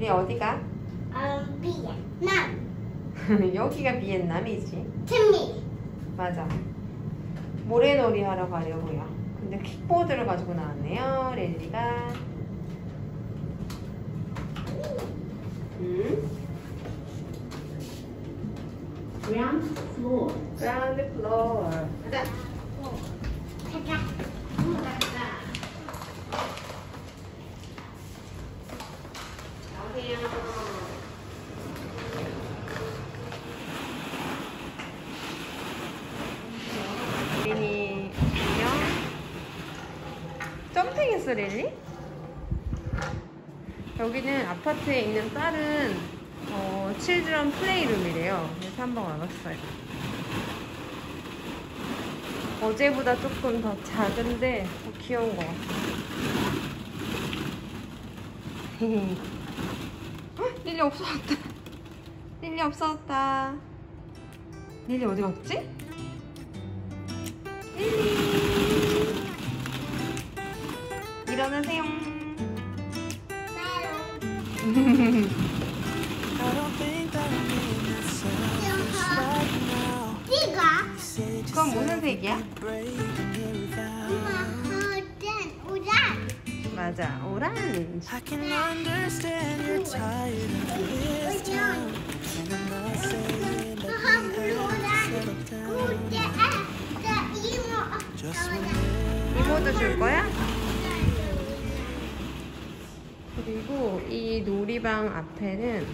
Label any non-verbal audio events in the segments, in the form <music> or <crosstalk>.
우리 어디가? 음, 비엔남, <laughs> 여기가 비엔남이지. 트미, 맞아. 모래놀이 하러 가려고요. 근데 킥보드를 가지고 나왔네요, 렐리가. 음? Ground floor. 가자. 가자. 나오세요. 릴리 안녕. 점핑했어 릴리? 여기는 아파트에 있는 다른 어, 칠드런 플레이룸이래요. 그래서 한번 와봤어요. 어제보다 조금 더 작은데 더 귀여운 것 같아요. 헉, <laughs> 릴리 없어졌다. 릴리 없어졌다. 릴리 어디 갔지? 릴리. 일어나세요. 그건 무슨 색이야? 맞아, Just 이모도 줄 거야? 그리고 이 놀이방 앞에는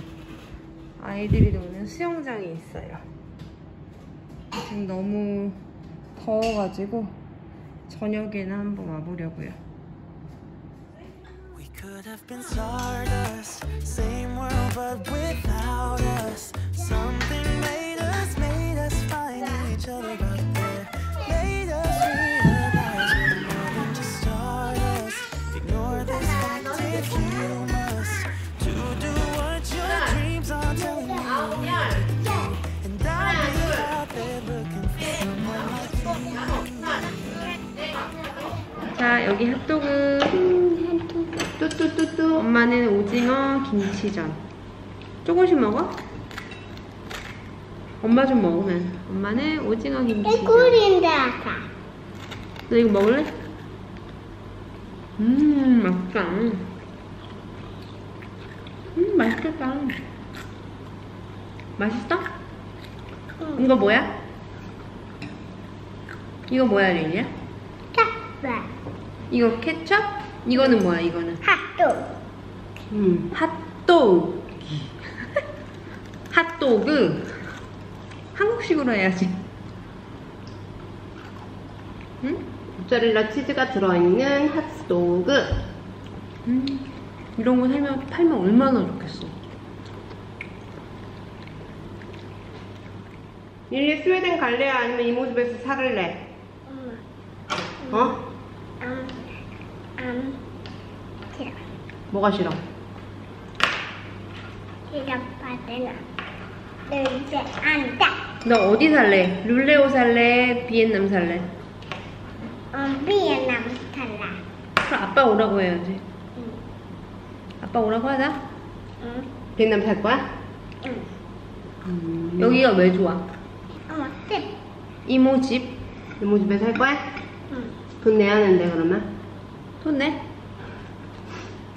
아이들이 노는 수영장이 있어요. 지금 너무 더워가지고 저녁에는 한번 와보려고요. 자, 여기 핫도그. 뚜뚜뚜뚜. 엄마는 오징어 김치전. 조금씩 먹어? 엄마 좀 먹으면. 엄마는 오징어 김치전. 꿀인데 아까 너 이거 먹을래? 음, 맛있다. 음, 맛있겠다. 맛있어? 이거 뭐야? 이거 뭐야, 릴리야? cat 이거 케첩? 이거는 뭐야, 이거는? 핫도 음, 핫도그. <laughs> 핫도그. 한국식으로 해야지. 응? 모짜렐라 치즈가 들어있는 핫도그. 음, 이런 거 살면, 팔면 얼마나 좋겠어. 릴리 스웨덴 갈래? 아니면 이모 집에서 살을래? 엄마 어? 암암 싫어 뭐가 싫어? 너 이제 안다 너 어디 살래? 룰레오 살래? 비엔남 살래? 어 비엔남 탈라 그럼 아빠 오라고 해야지. 응 아빠 오라고 하자. 응 비엔남 살 거야? 응 여기가 왜 좋아? 엄마 집 이모 집? 이모 집에 살 거야? 응. 돈 내야 하는데 그러면? 돈 내?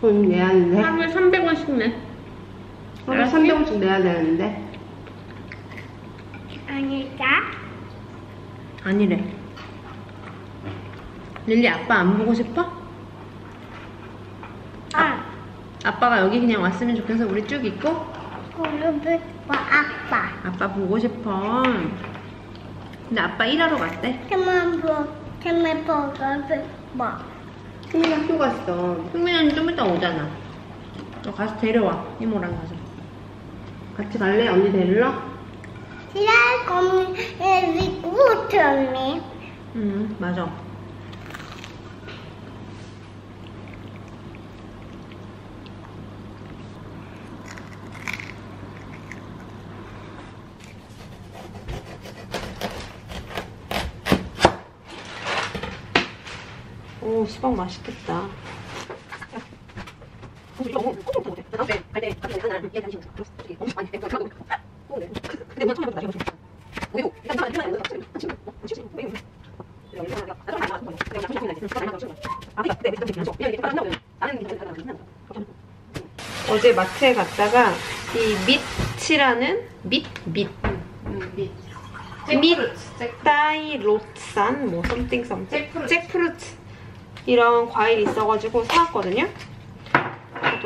돈 내야 하는데? 하루에 300원씩 내. 하루에 알았지? 300원씩 내야 되는데? 아닐까? 아니래. 릴리 아빠 안 보고 싶어? 아 아빠가 여기 그냥 왔으면 좋겠어 우리 쭉 있고? 그룹을 뭐 아빠 아빠 보고 싶어. 근데 아빠 일하러 갔대. 그만 보 그만 보고를 뭐 승민이 학교 갔어. 승민이는 좀 이따 오잖아. 너 가서 데려와. 이모랑 가서. 같이 갈래? 언니 데리러? 싫어 거미 구트미 응, 맞아. 오, 수박 맛있겠다. 오, 어제 마트에 갔다가 이 밑이라는 밑? 밑. 밑. 밑 다이로산 뭐 썸띵 썸띵 잭프루트. 잭프루트 이런 과일이 있어가지고 사왔거든요.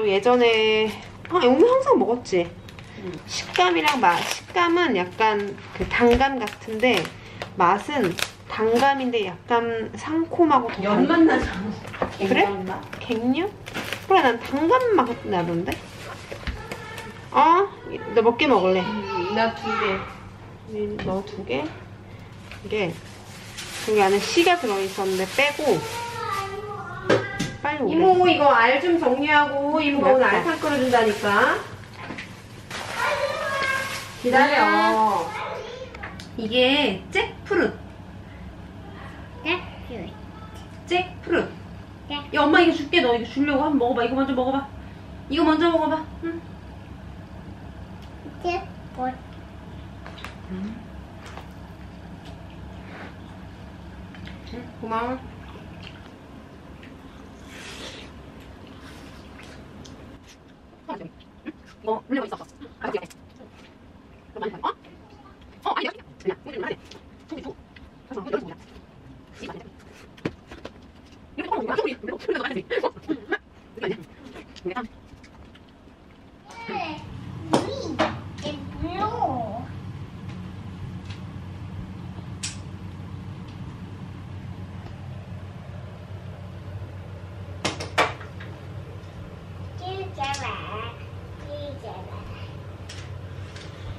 또 예전에 아 오늘 항상 먹었지. 식감이랑 맛 식감은 약간 그 단감 같은데 맛은 단감인데 약간 상콤하고 더 연맛 나지 않아? 그래? 연맛. 갱년? 그래 난 단감 맛 나던데. 어? 너 몇 개 먹을래? 나두 개. 너 두 개? 이게 여기 안에 씨가 들어있었는데 빼고 빨리 오래 이모 이거 알 좀 정리하고 이모가 오늘. 알탕 끓여준다니까. 기다려. 이게? 잭프루트 네. 야 엄마 이거 줄게 너 이거 주려고 한번 먹어봐 이거 먼저 먹어봐. 이거 먼저 먹어봐. 응. 네? 뭐? 고마워 이거 물려고 있었어. 아, 여기 안에. 이거 많이 어? 어, 아니, 여기. 그냥, 물좀 하래. 저기 두. 가서 물좀 뭐야. 이거 어, 이거 저기, 이거 저기 넣어야지. 어. 이거 아니야. 이거 다. 이 블루. 찌개라, 찌개라,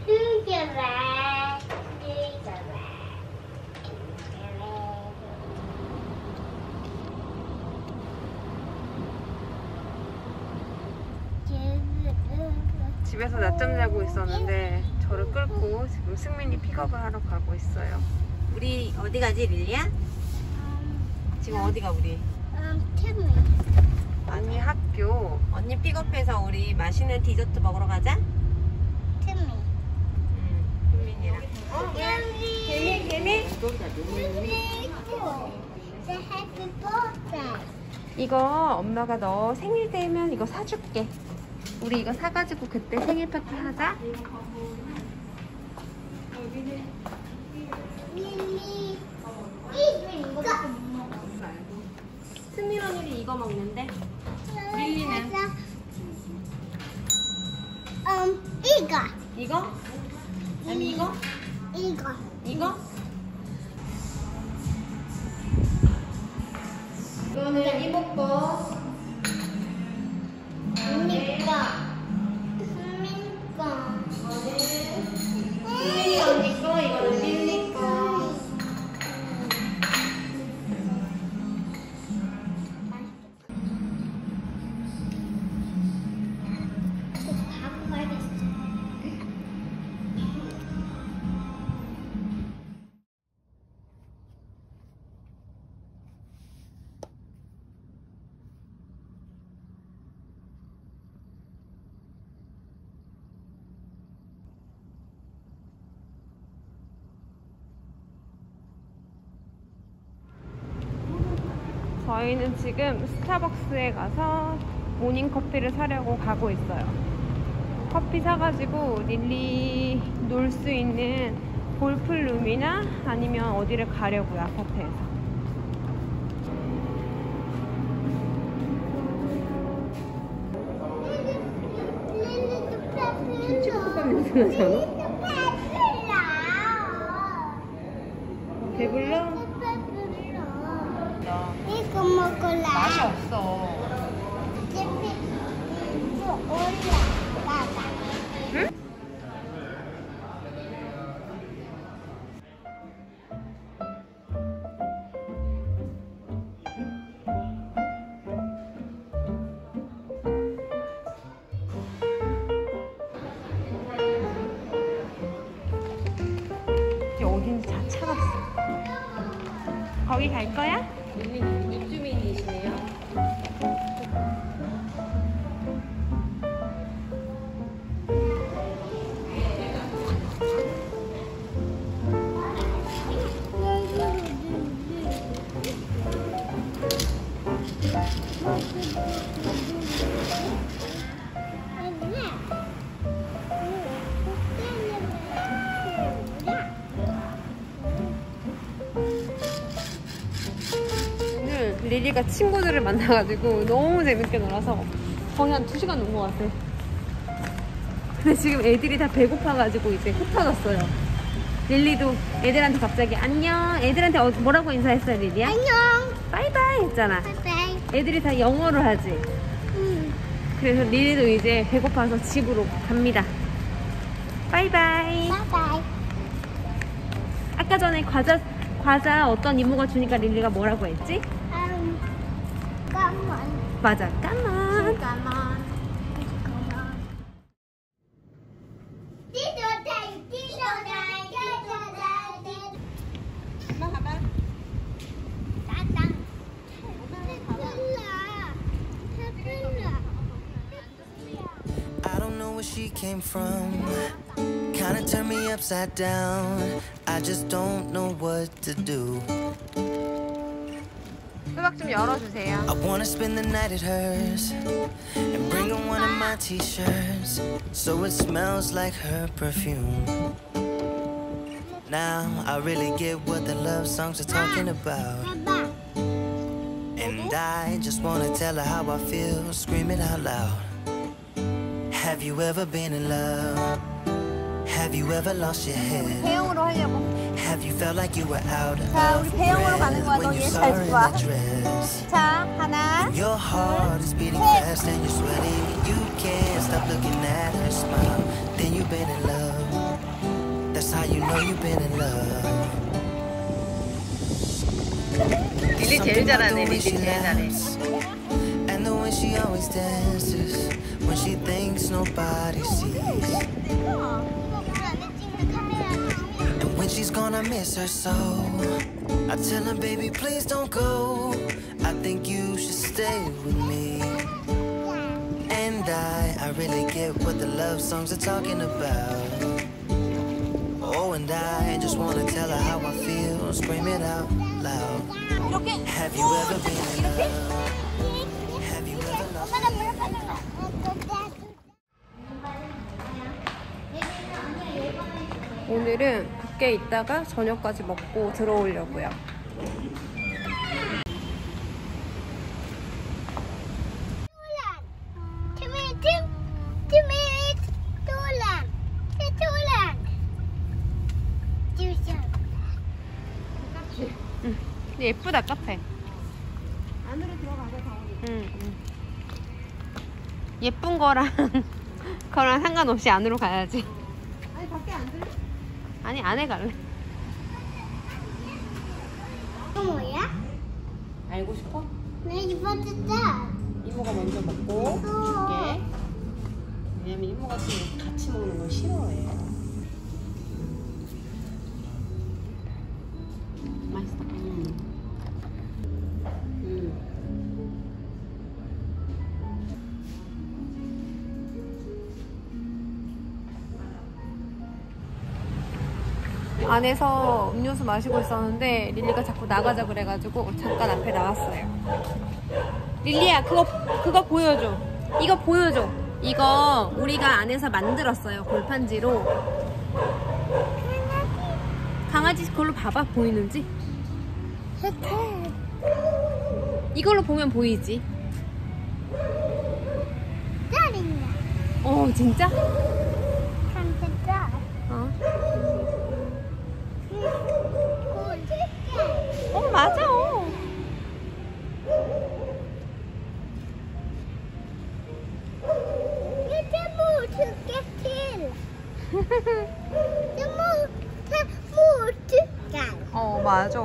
찌개라, 찌개라, 찌개라. 집에서 낮잠 자고 있었는데 저를 끌고 지금 승민이 픽업을 하러 가고 있어요 우리 어디 가지 릴리야? 지금 어디가 우리? 음, 팀이. 아니 학교 언니 픽업해서 우리 맛있는 디저트 먹으러 가자. 응 개미, 개미? Say happy birthday. 이거 엄마가 너 생일 되면 이거 사줄게. 우리 이거 사가지고 그때 생일 파티 하자. 승민 언니는 이거 먹는데. 릴리는? 음, 이거. 이거? 아니 이거? 이거. 이거? 이거는 이모 거. 저희는 지금 스타벅스에 가서 모닝 커피를 사려고 가고 있어요. 커피 사가지고 릴리 놀 수 있는 ball pool room이나 아니면 어디를 가려고요, 아파트에서. 김치볶음 냄새 나지 않아? 거기 갈 거야? 릴리 입주민이시네요. 릴리가 친구들을 만나가지고 너무 재밌게 놀아서 거의 한 2시간 논 것 같아. 근데 지금 애들이 다 배고파가지고 이제 흩어졌어요. 릴리도 애들한테 갑자기 안녕. 애들한테 어- 뭐라고 인사했어요, 릴리야? 안녕. 바이바이 했잖아. 바이바이. 애들이 다 영어로 하지. 응. 그래서 릴리도 이제 배고파서 집으로 갑니다. 바이바이. 바이바이. 아까 전에 과자 과자 어떤 이모가 주니까 릴리가 뭐라고 했지? 맞아, I don't know where she came from. Kinda turned me upside down. I just don't know what to do. 수박 좀 열어주세요. I wanna spend the night at hers and bring her one of my t shirts so it smells like her perfume. Now I really get what the love songs are talking about. 봐봐. And I just wanna tell her how I feel, scream it out loud. Have you ever been in love? Have you ever lost your head? 대형으로 하려고. Have you felt like you were out 자, of 우리 대형으로 가는 breath 거야. when 너 you 얘 saw 잘 her in 좋아. that dress? 자, 하나. Your heart is beating fast and you're sweating and you can't stop looking at her smile. Then you've been in love. That's how you know you've been in love. 릴리 Something about the way she laughs And the way she always dances When she thinks nobody sees And when she's gone I miss her so I tell her baby please don't go I think you should stay with me And I, I really get what the love songs are talking about Oh and I just wanna tell her how I feel Scream it out loud Have you ever been in love? Have you ever lost 엄마가 물어봤어. 오늘은 밖에 있다가 저녁까지 먹고 들어오려고요. 예쁘다 카페. 안으로 들어가서 응, 응. 예쁜 거랑 <laughs> 그거랑 상관없이 안으로 가야지. 아니 안에 갈래. 이거 뭐야? 알고 싶어? 내 이뻐졌다. 이모가 먼저 먹고 줄게. 왜냐면 이모가 또 같이 먹는 걸 싫어해. 맛있어. 음. 음. 안에서 음료수 마시고 있었는데 릴리가 자꾸 나가자 그래가지고 잠깐 앞에 나왔어요. 릴리야 그거 그거 보여줘. 이거 보여줘. 이거 우리가 안에서 만들었어요 골판지로. 강아지 그걸로 봐봐 보이는지. 이걸로 보면 보이지. 어 진짜? 맞아. 뭐? <laughs> 뭐, 뭐? 어 맞아.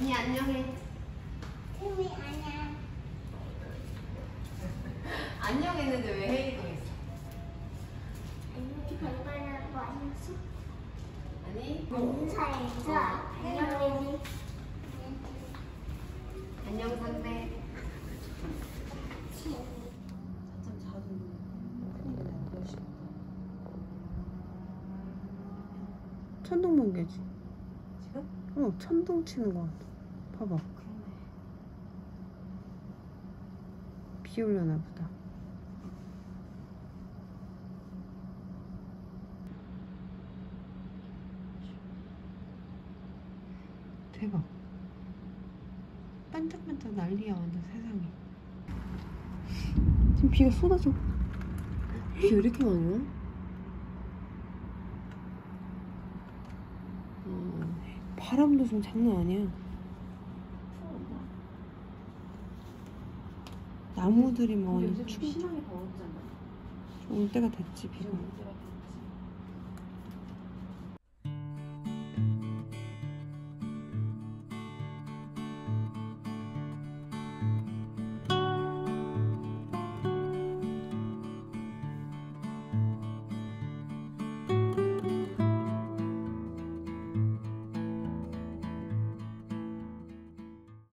언니 안녕해. 팀이 아니야. 안녕했는데 왜 헤이도 있어? 얼마나 멋있어? 아니 인사해줘. 안녕히 안녕 큰일이네 몇시 천둥 번개지. 지금? 어, 천둥 치는 거 같아. 봐봐. 비 오려나 보다. 대박. 반짝반짝 난리야 완전 세상에. 지금 비가 쏟아져. 비 왜 이렇게 많이 와? 어, 바람도 좀 장난 아니야. 나무들이 더웠잖아 올 때가 됐지 비가.